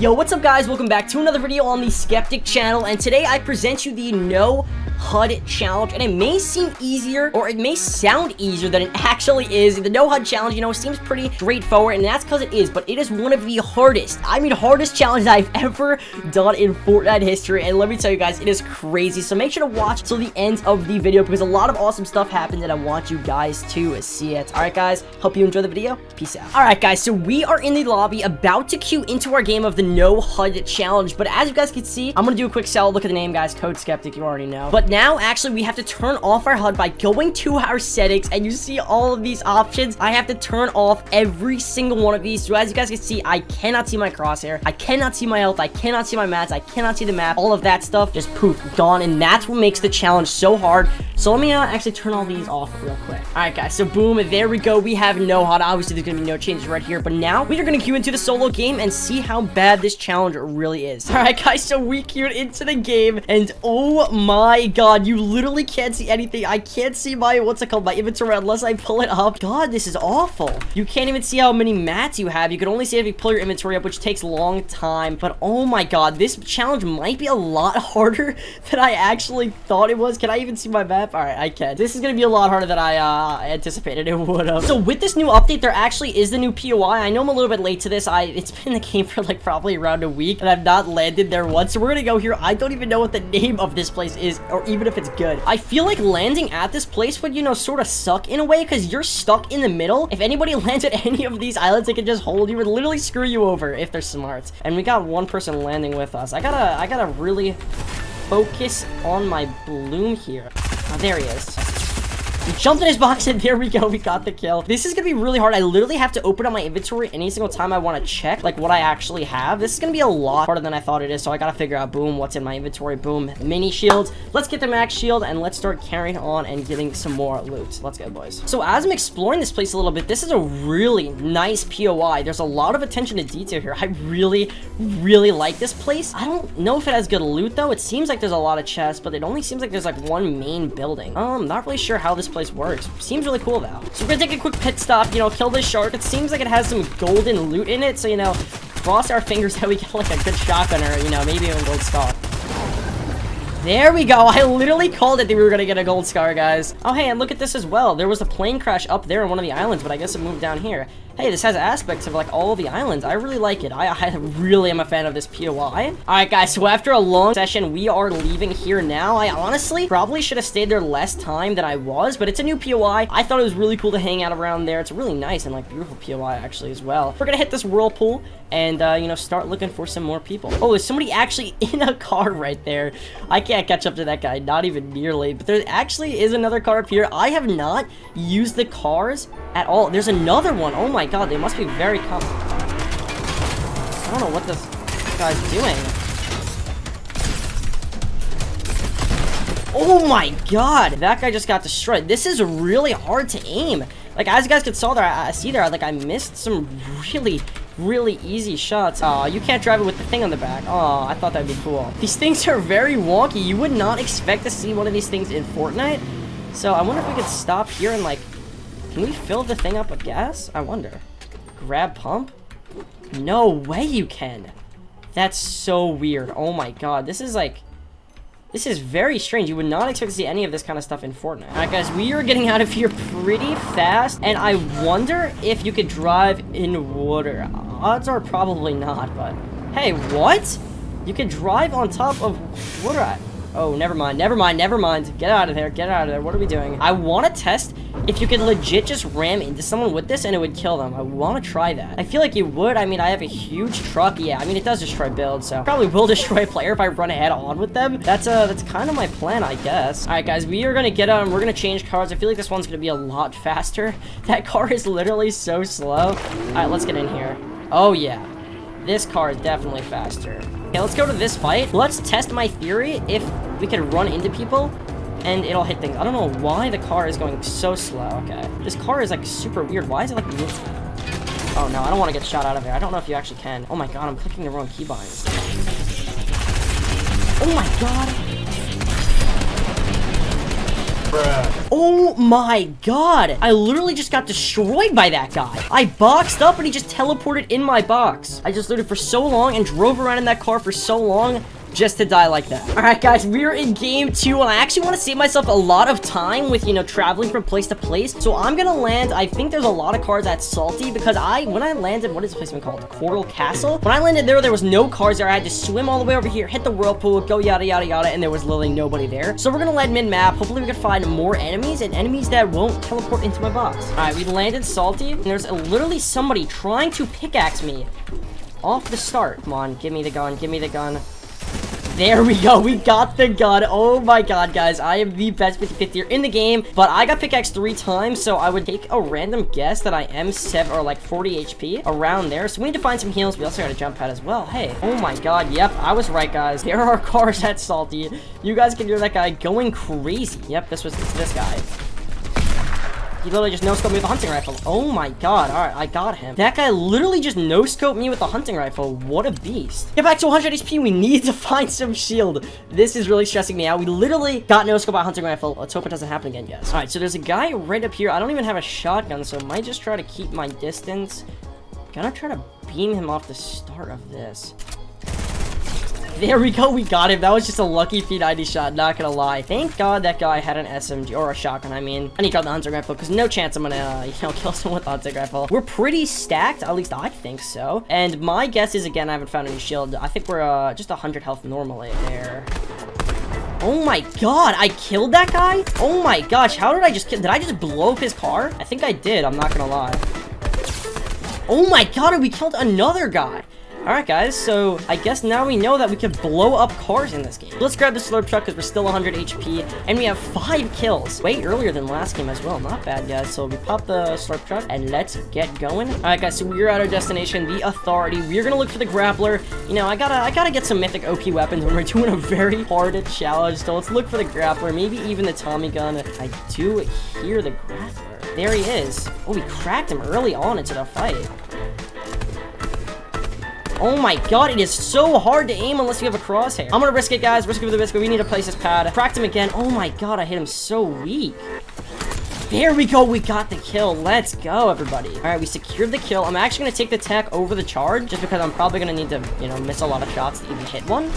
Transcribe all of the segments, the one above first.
Yo, what's up guys? Welcome back to another video on the Sceptic channel, and today I present you the No HUD challenge, and it may seem easier, or it may sound easier than it actually is. The No HUD challenge, you know, seems pretty straightforward, and that's because it is, but it is one of the hardest, I mean hardest challenges I've ever done in Fortnite history, and let me tell you guys, it is crazy, so make sure to watch till the end of the video, because a lot of awesome stuff happens, and I want you guys to see it. Alright guys, hope you enjoy the video, peace out. Alright guys, so we are in the lobby, about to queue into our game of the no HUD challenge. But as you guys can see, I'm gonna do a quick sell. Look at the name, guys. Code Sceptic, you already know. But now, actually, we have to turn off our HUD by going to our settings. And you see all of these options. I have to turn off every single one of these. So as you guys can see, I cannot see my crosshair. I cannot see my health. I cannot see my mats. I cannot see the map. All of that stuff just poof, gone. And that's what makes the challenge so hard. So let me uh, actually turn all these off real quick. All right, guys. So boom, there we go. We have no HUD. Obviously, there's gonna be no changes right here. But now we are gonna queue into the solo game and see how bad this challenge really is. All right, guys, so we queued into the game, and oh my god, you literally can't see anything. I can't see my, what's it called, my inventory unless I pull it up. God, this is awful. You can't even see how many mats you have. You can only see if you pull your inventory up, which takes a long time. But oh my god, this challenge might be a lot harder than I actually thought it was. Can I even see my map? All right, I can. This is gonna be a lot harder than I uh, anticipated it would have. So with this new update, there actually is the new POI. I know I'm a little bit late to this. I It's been in the game for like probably around a week, and I've not landed there once. So we're gonna go here. I don't even know what the name of this place is, or even if it's good. I feel like landing at this place would, you know, sort of suck in a way, because you're stuck in the middle. If anybody lands at any of these islands, they can just hold you and literally screw you over if they're smart. And we got one person landing with us. I gotta, I gotta really focus on my bloom here. Oh, there he is. Jumped in his box and there we go. We got the kill. This is to be really hard. I literally have to open up my inventory any single time I want to check like what I actually have. This is to be a lot harder than I thought it is. So I got to figure out, boom, what's in my inventory. Boom, mini shields. Let's get the max shield and let's start carrying on and getting some more loot. Let's go, boys. So as I'm exploring this place a little bit, this is a really nice POI. There's a lot of attention to detail here. I really, really like this place. I don't know if it has good loot though. It seems like there's a lot of chests, but it only seems like there's like one main building. Um, not really sure how this place works. Seems really cool though. So we're gonna take a quick pit stop, you know, kill this shark. It seems like it has some golden loot in it, so you know, cross our fingers that we get like a good shotgun or, you know, maybe even gold scar. There we go. I literally called it that we were going to get a gold scar, guys. Oh, hey, and look at this as well. There was a plane crash up there on one of the islands, but I guess it moved down here. Hey, this has aspects of, like, all the islands. I really like it. I, I really am a fan of this POI. Alright, guys, so after a long session, we are leaving here now. I honestly probably should have stayed there less time than I was, but it's a new POI. I thought it was really cool to hang out around there. It's really nice and, like, beautiful POI, actually, as well. We're gonna hit this whirlpool and, uh, you know, start looking for some more people. Oh, there's somebody actually in a car right there. I can't catch up to that guy, not even nearly, but there actually is another car up here. I have not used the cars at all. There's another one. Oh my god, they must be very com- I don't know what this guy's doing. Oh my god, that guy just got destroyed. This is really hard to aim. Like, as you guys could saw there, I, I see there, like, I missed some really, really easy shots. Oh, you can't drive it with the thing on the back. Oh, I thought that'd be cool. These things are very wonky. You would not expect to see one of these things in Fortnite. So I wonder if we could stop here and, like, can we fill the thing up with gas? I wonder. Grab pump? No way you can. That's so weird. Oh my god. This is like... This is very strange. You would not expect to see any of this kind of stuff in Fortnite. Alright, guys. We are getting out of here pretty fast. And I wonder if you could drive in water. Odds are probably not, but... Hey, what? You can drive on top of water. Oh, never mind, never mind, never mind. Get out of there, get out of there. What are we doing? I want to test if you could legit just ram into someone with this and it would kill them. I want to try that. I feel like you would. I mean, I have a huge truck. Yeah, I mean, it does destroy builds, so probably will destroy a player if I run head on with them. That's uh, that's kind of my plan, I guess. All right, guys, we are going to get on. Um, we're going to change cars. I feel like this one's going to be a lot faster. That car is literally so slow. All right, let's get in here. Oh, yeah. This car is definitely faster. Okay, let's go to this fight. Let's test my theory if we can run into people and it'll hit things. I don't know why the car is going so slow. Okay. This car is like super weird. Why is it like... Oh no, I don't want to get shot out of there. I don't know if you actually can. Oh my god, I'm clicking the wrong keybind. Oh my god. Oh my god. I literally just got destroyed by that guy. I boxed up and he just teleported in my box. I just looted for so long and drove around in that car for so long just to die like that. All right, guys, we're in game two, and I actually want to save myself a lot of time with, you know, traveling from place to place. So I'm going to land, I think there's a lot of cars at Salty because I, when I landed, what is this place called? Coral Castle? When I landed there, there was no cars there. I had to swim all the way over here, hit the whirlpool, go yada, yada, yada, and there was literally nobody there. So we're going to land mid-map. Hopefully we can find more enemies and enemies that won't teleport into my box. All right, we landed Salty, and there's literally somebody trying to pickaxe me off the start. Come on, give me the gun, give me the gun. There we go. We got the gun. Oh my god, guys. I am the best 50-50er in the game. But I got pickaxe three times, so I would take a random guess that I am 7 or like 40 HP around there. So we need to find some heals. We also got a jump pad as well. Hey. Oh my god. Yep, I was right, guys. There are cars at Salty. You guys can hear that guy going crazy. Yep, this was this guy. He literally just no-scoped me with a hunting rifle. Oh my god. Alright, I got him. That guy literally just no-scoped me with a hunting rifle. What a beast. Get back to 100 HP. We need to find some shield. This is really stressing me out. We literally got no-scope by hunting rifle. Let's hope it doesn't happen again, guys. Alright, so there's a guy right up here. I don't even have a shotgun, so I might just try to keep my distance. Gonna try to beam him off the start of this. There we go, we got him. That was just a lucky P90 shot, not gonna lie. Thank God that guy had an SMG, or a shotgun, I mean. Need to grab the hunting rifle, because no chance I'm gonna, uh, you know, kill someone with hunting rifle. We're pretty stacked, at least I think so. And my guess is, again, I haven't found any shield. I think we're, uh, just 100 health normally there. Oh my god, I killed that guy? Oh my gosh, how did I just kill- Did I just blow up his car? I think I did, I'm not gonna lie. Oh my god, we killed another guy. Alright guys, so I guess now we know that we can blow up cars in this game. Let's grab the slurp truck because we're still 100 HP and we have 5 kills. Way earlier than last game as well. Not bad guys. So we pop the slurp truck and let's get going. Alright guys, so we're at our destination, the authority. We're gonna look for the grappler. You know, I gotta I gotta get some mythic OP weapons when we're doing a very hard challenge. So let's look for the grappler, maybe even the Tommy gun. I do hear the grappler. There he is. Oh, we cracked him early on into the fight. Oh my god, it is so hard to aim unless you have a crosshair. I'm gonna risk it, guys. Risk it with the risk. We need to place this pad. Cracked him again. Oh my god, I hit him so weak. There we go. We got the kill. Let's go, everybody. All right, we secured the kill. I'm actually going to take the tech over the charge just because I'm probably going to need to, you know, miss a lot of shots to even hit one.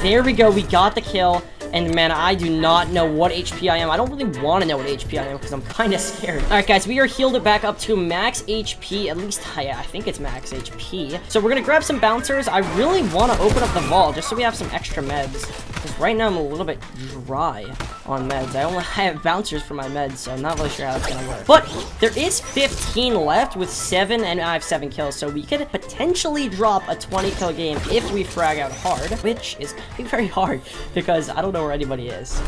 There we go. We got the kill. And man, I do not know what HP I am. I don't really want to know what HP I am because I'm kind of scared. All right, guys, we are healed back up to max HP. At least, yeah, I think it's max HP. So we're going to grab some bouncers. I really want to open up the vault just so we have some extra meds. Because right now I'm a little bit dry on meds. I only have bouncers for my meds, so I'm not really sure how it's going to work. But there is 15 left with 7, and I have 7 kills. So we could potentially drop a 20 kill game if we frag out hard, which is very hard because I don't know where anybody is.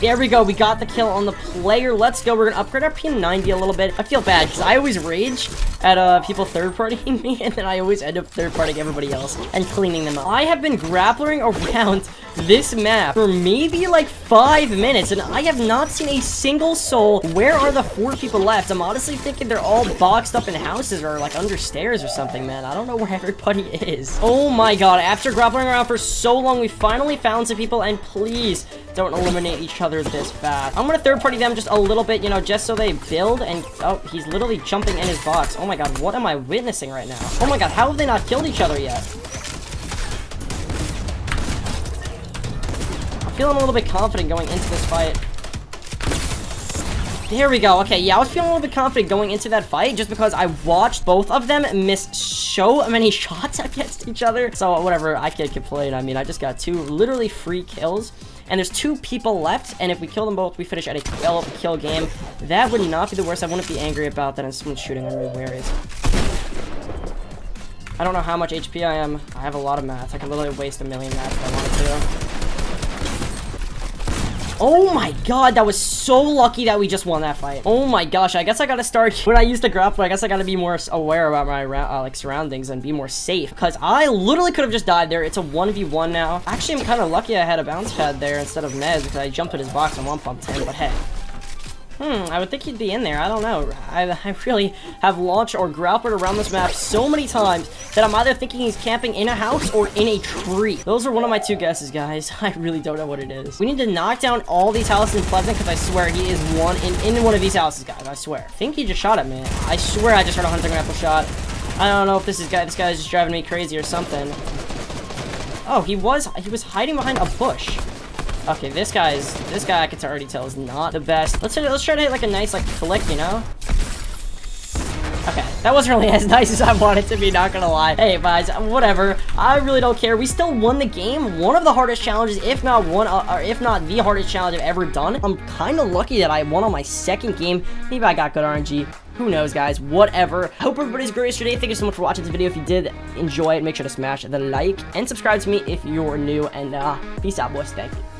There we go. We got the kill on the player. Let's go. We're going to upgrade our P90 a little bit. I feel bad because I always rage at uh, people third-partying me, and then I always end up third-partying everybody else and cleaning them up. I have been grappling around this map for maybe like five minutes, and I have not seen a single soul. Where are the four people left? I'm honestly thinking they're all boxed up in houses or like under stairs or something, man. I don't know where everybody is. Oh my god, after grappling around for so long, we finally found some people, and please don't eliminate each other this fast. I'm gonna third party them just a little bit, you know, just so they build and... Oh, he's literally jumping in his box. Oh my god, what am I witnessing right now? Oh my god, how have they not killed each other yet? I'm feeling a little bit confident going into this fight. There we go. Okay, yeah, I was feeling a little bit confident going into that fight just because I watched both of them miss so many shots against each other. So whatever, I can't complain. I mean, I just got two literally free kills. And there's two people left, and if we kill them both, we finish at a 12 kill game. That would not be the worst. I wouldn't be angry about that, and someone's shooting on me. Where is I don't know how much HP I am. I have a lot of mats. I can literally waste a million mats if I wanted to. Oh my god, that was so lucky that we just won that fight. Oh my gosh, I guess I gotta start, when I use the grapple, I guess I gotta be more aware about my uh, like surroundings and be more safe. Because I literally could have just died there. It's a 1v1 now. Actually, I'm kind of lucky I had a bounce pad there instead of meds because I jumped at his box and one pumped him, but hey. Hmm, I would think he'd be in there. I don't know. I, I really have launched or grappled around this map so many times that I'm either thinking he's camping in a house or in a tree. Those are one of my two guesses, guys. I really don't know what it is. We need to knock down all these houses in Pleasant because I swear he is one in, in one of these houses, guys. I swear. I think he just shot at me. I swear I just heard a hunting rifle shot. I don't know if this is guy. This guy is just driving me crazy or something. Oh, he was he was hiding behind a bush. Okay, this guy's this guy I can already tell is not the best. Let's let's try to hit like a nice like flick, you know. Okay, that wasn't really as nice as I wanted to be, not gonna lie. Hey, guys, whatever. I really don't care. We still won the game. One of the hardest challenges, if not one, uh, or if not the hardest challenge I've ever done. I'm kind of lucky that I won on my second game. Maybe I got good RNG. Who knows, guys? Whatever. Hope everybody's great today. Thank you so much for watching this video. If you did enjoy it, make sure to smash the like and subscribe to me if you're new. And uh, peace out, boys. Thank you.